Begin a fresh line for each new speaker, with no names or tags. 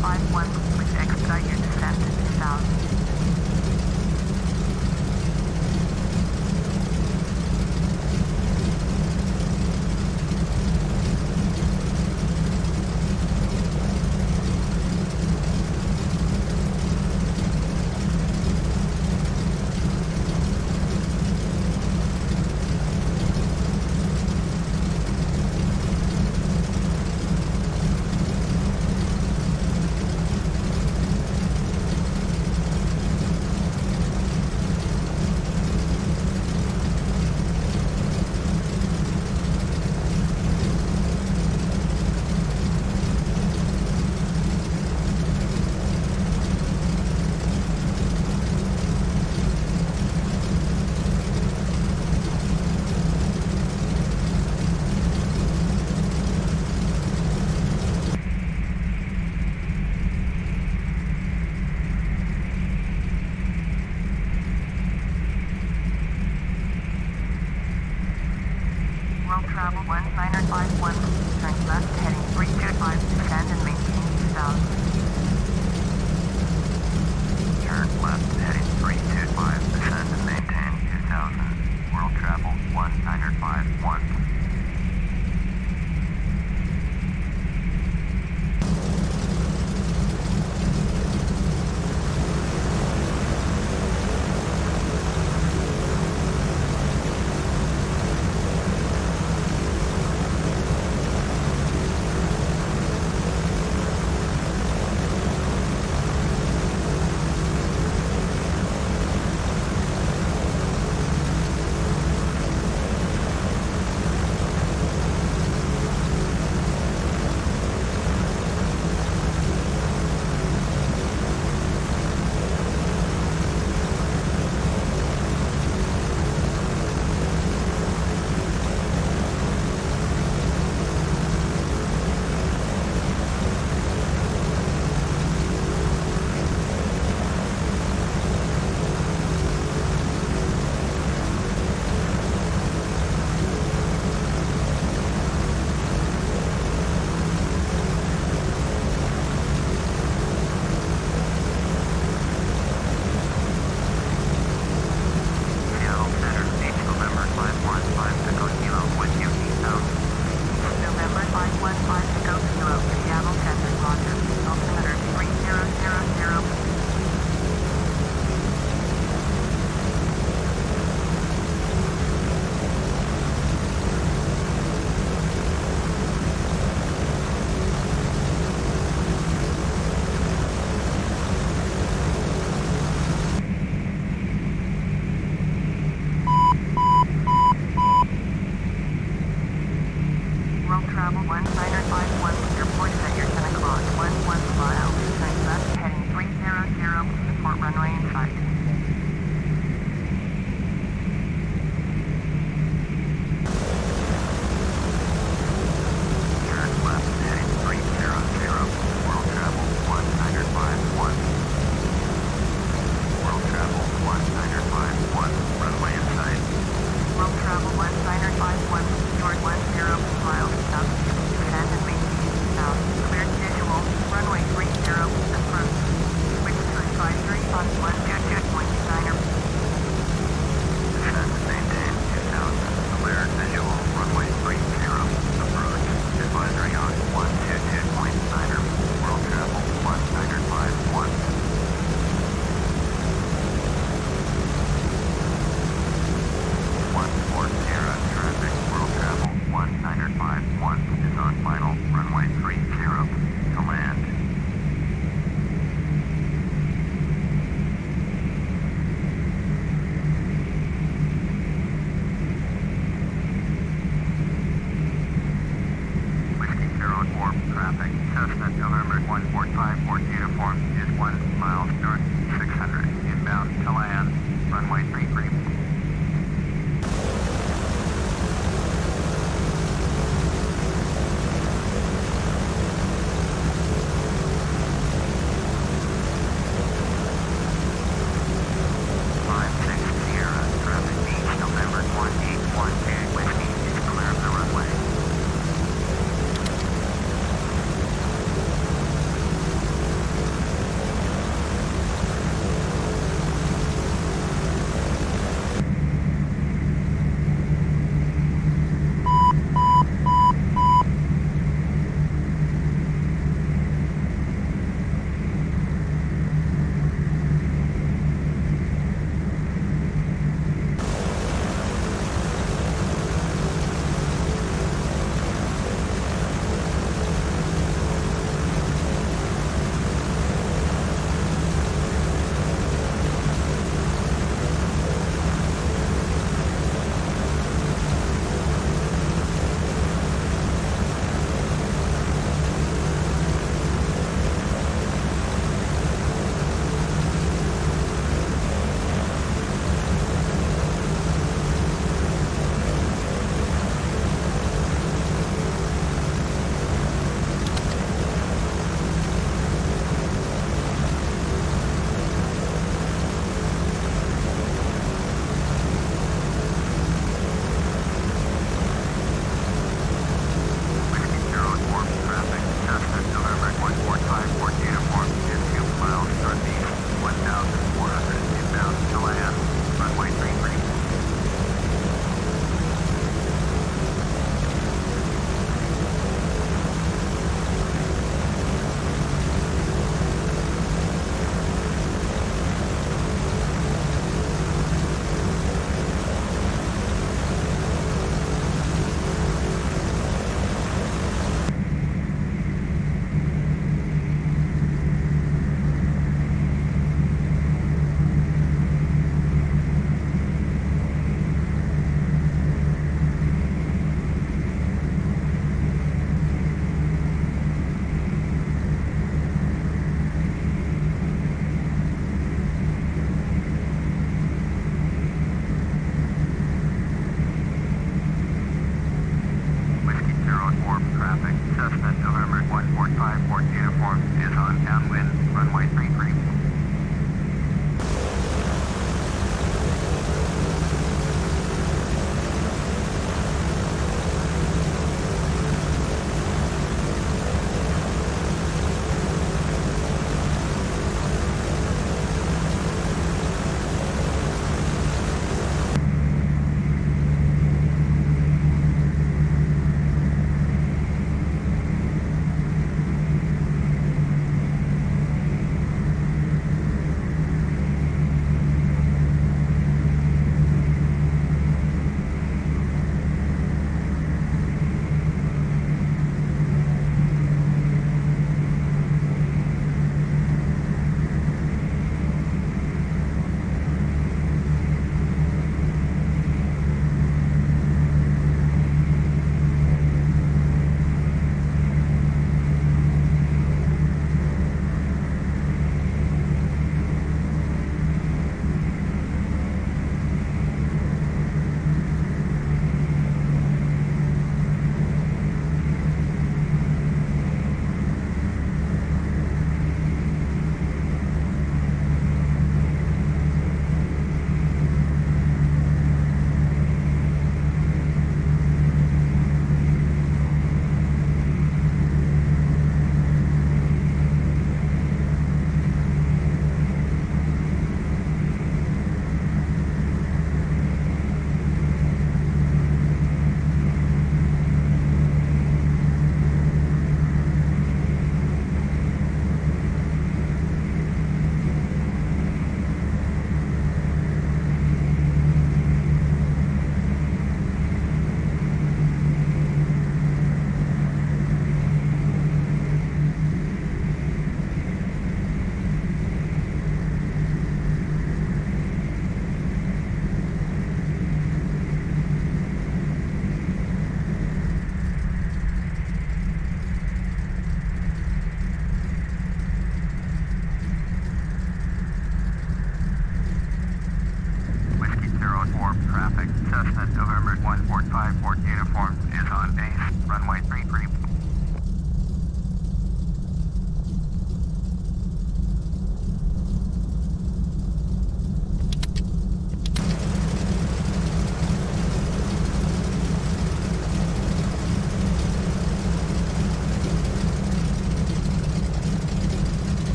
951, which expedite your descent to
south.